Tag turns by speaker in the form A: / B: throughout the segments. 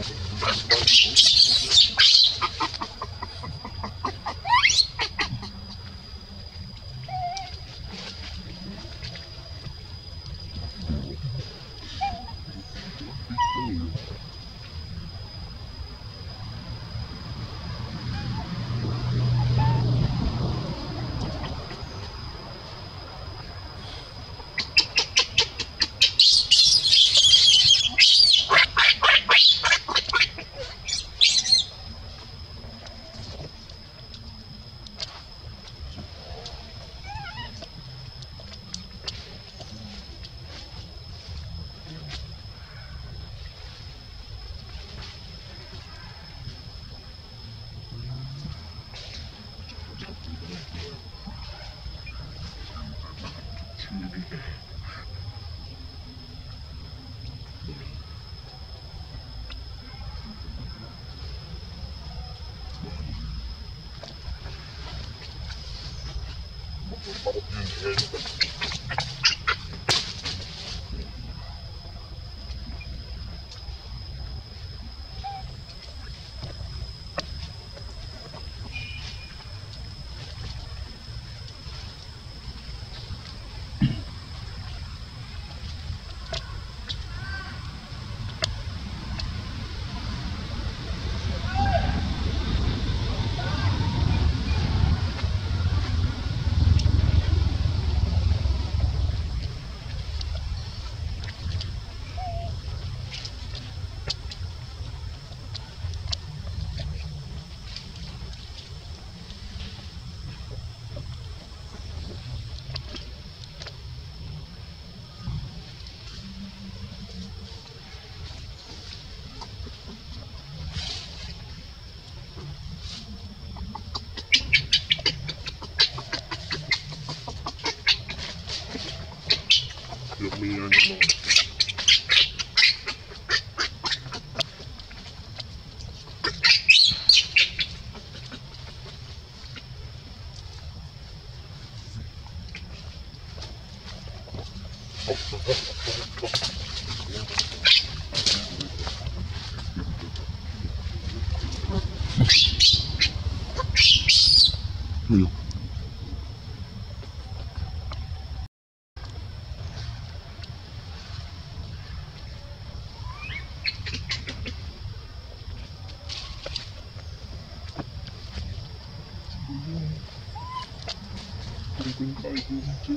A: Thank you. Thank you. いうよりもうん。Aguentar, aguentar.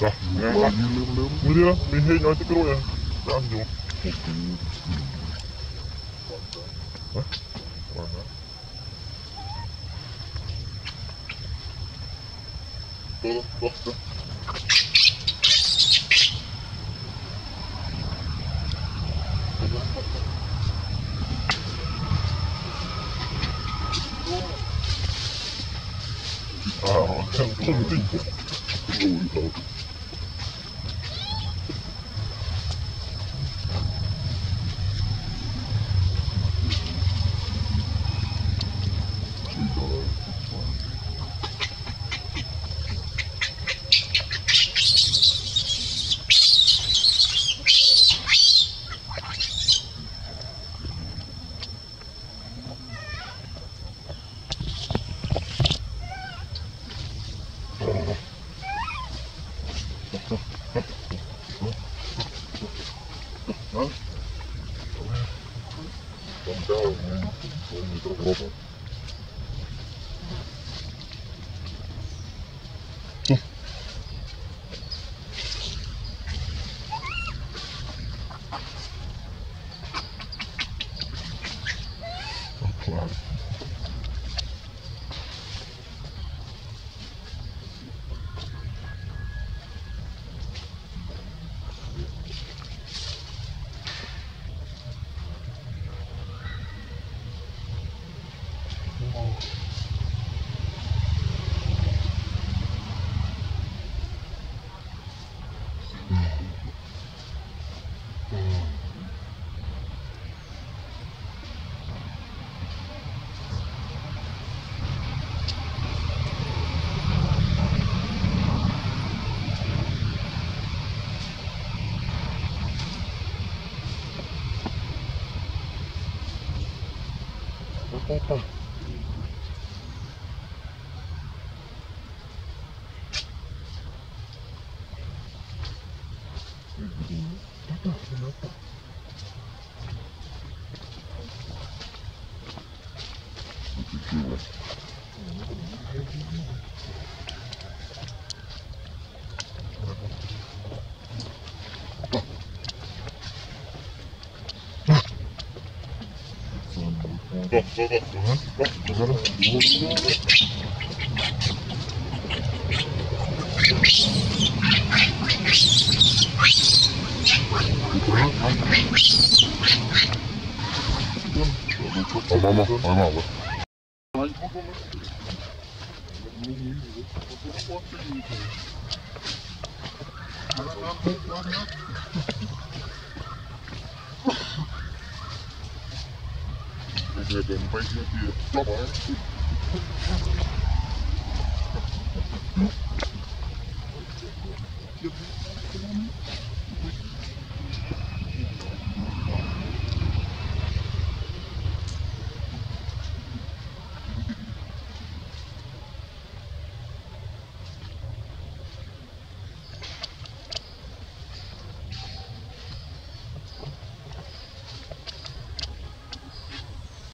A: Dạ, nghe ăn như lướm lướm Mới đi đó, mình hay nói tới cái đôi à Đã ăn nhiều Hả? Còn hả? Đó, đó, đó Oh, I'm going to 走走好。Bak bak bak. Bak kızarım. Tamam tamam abi. Thank you. I then break with you. Come on.